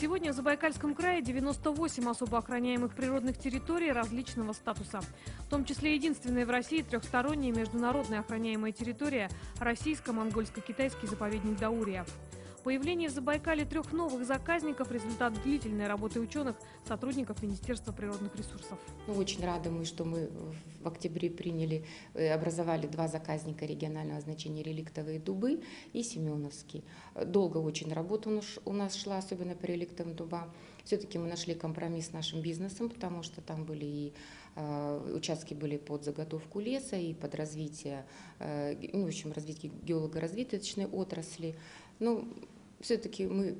Сегодня в Забайкальском крае 98 особо охраняемых природных территорий различного статуса. В том числе единственная в России трехсторонняя международная охраняемая территория – российско-монгольско-китайский заповедник Даурия. Появление в Забайкале трех новых заказников – результат длительной работы ученых, сотрудников Министерства природных ресурсов. Ну, очень рады мы, что мы в октябре приняли, э, образовали два заказника регионального значения реликтовые дубы и Семеновский. Долго очень работа у нас шла, особенно по реликтовым дубам. Все-таки мы нашли компромисс с нашим бизнесом, потому что там были и э, участки были под заготовку леса и под развитие, э, ну, в общем, развитие геолого-развиточной отрасли. Ну, все-таки мы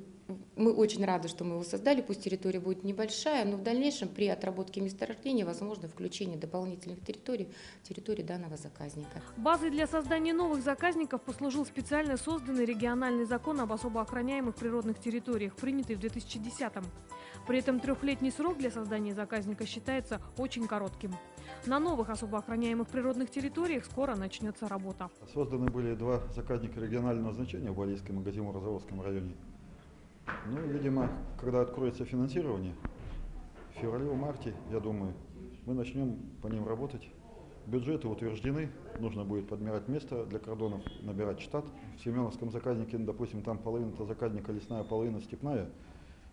мы очень рады, что мы его создали, пусть территория будет небольшая, но в дальнейшем при отработке месторождения возможно включение дополнительных территорий в территории данного заказника. Базой для создания новых заказников послужил специально созданный региональный закон об особо охраняемых природных территориях, принятый в 2010-м. При этом трехлетний срок для создания заказника считается очень коротким. На новых особо охраняемых природных территориях скоро начнется работа. Созданы были два заказника регионального значения в Балийском и Газимо-Розовском районе. Ну, видимо, когда откроется финансирование, в феврале-марте, я думаю, мы начнем по ним работать. Бюджеты утверждены, нужно будет подбирать место для кордонов, набирать штат. В Семеновском заказнике, допустим, там половина это заказника лесная, половина степная.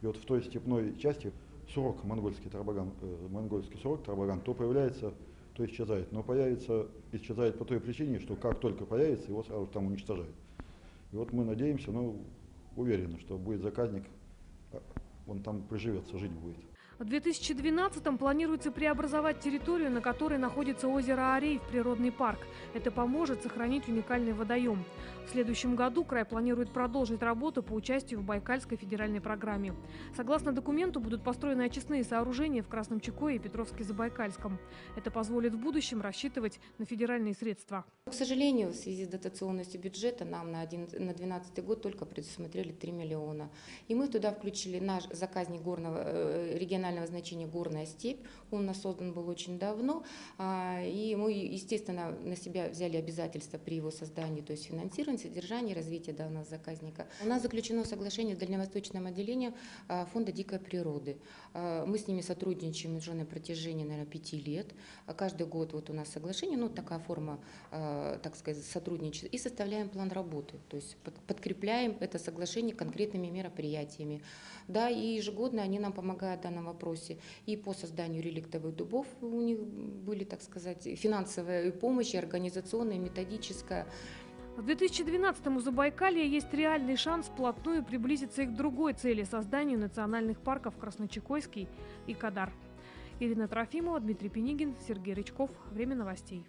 И вот в той степной части сурок, монгольский тарбаган, э, монгольский сурок, тарбаган, то появляется, то исчезает. Но появится, исчезает по той причине, что как только появится, его сразу там уничтожают. И вот мы надеемся, ну, уверены, что будет заказник, а, он там приживется, жить будет. В 2012-м планируется преобразовать территорию, на которой находится озеро Арей в природный парк. Это поможет сохранить уникальный водоем. В следующем году край планирует продолжить работу по участию в Байкальской федеральной программе. Согласно документу, будут построены очистные сооружения в Красном Чекое и Петровске-Забайкальском. Это позволит в будущем рассчитывать на федеральные средства. К сожалению, в связи с дотационностью бюджета нам на 2012 год только предусмотрели 3 миллиона. И мы туда включили наш заказник горного э, регионального регионального значения «Горная степь». Он у нас создан был очень давно, а, и мы, естественно, на себя взяли обязательства при его создании, то есть финансирование, содержание, развитие данного заказника. У нас заключено соглашение с Дальневосточным отделением а, Фонда дикой природы. А, мы с ними сотрудничаем уже на протяжении, наверное, пяти лет. Каждый год вот у нас соглашение, ну, такая форма, так сказать, сотрудничества, и составляем план работы, то есть подкрепляем это соглашение конкретными мероприятиями. Да, и ежегодно они нам помогают в данном вопросе. И по созданию реликтовых дубов у них были, так сказать, финансовая помощь, организационная, методическая. В 2012-м у Забайкалья есть реальный шанс вплотную приблизиться и к другой цели – созданию национальных парков Красночекойский и Кадар. Ирина Трофимова, Дмитрий Пенигин, Сергей Рычков. Время новостей.